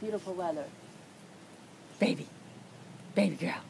beautiful weather. Baby. Baby girl.